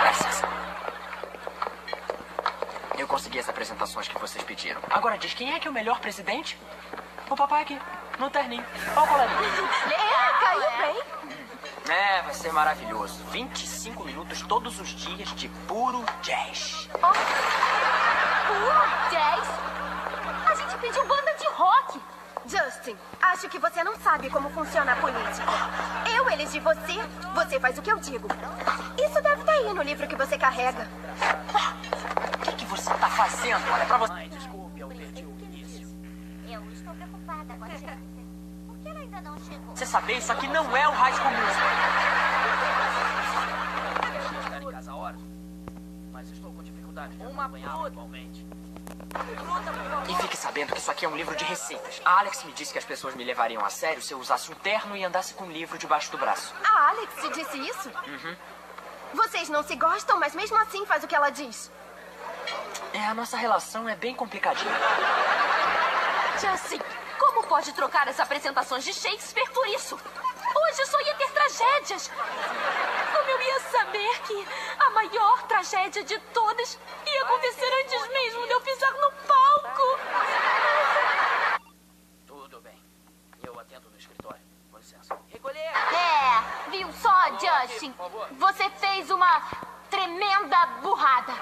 Graças. Eu consegui as apresentações que vocês pediram. Agora diz, quem é que é o melhor presidente? O papai aqui, no terninho. Olha o. É, caiu bem. É, vai ser maravilhoso. 25 minutos todos os dias de puro jazz. Oh. Justin, acho que você não sabe como funciona a política. Eu elegi você, você faz o que eu digo. Isso deve estar aí no livro que você carrega. O que, que você tá fazendo? Olha pra você. Mãe, desculpe, eu perdi o início. Eu estou preocupada com a Jennifer. Por que ela ainda não chegou? Você saber, isso aqui não é o High School Musical. Em casa horas. Mas estou com dificuldade de Uma atualmente. E fique sabendo que isso aqui é um livro de receitas. A Alex me disse que as pessoas me levariam a sério se eu usasse um terno e andasse com um livro debaixo do braço. A Alex te disse isso? Vocês não se gostam, mas mesmo assim faz o que ela diz. É, a nossa relação é bem complicadinha. Justin, como pode trocar as apresentações de Shakespeare por isso? Hoje só ia ter tragédias. Como eu ia saber que a maior tragédia de todas ia acontecer antes mesmo de eu pisar no palco? Tudo bem. Eu atendo no escritório. Com licença. Recolher. É, viu só, Justin? Você fez uma tremenda burrada.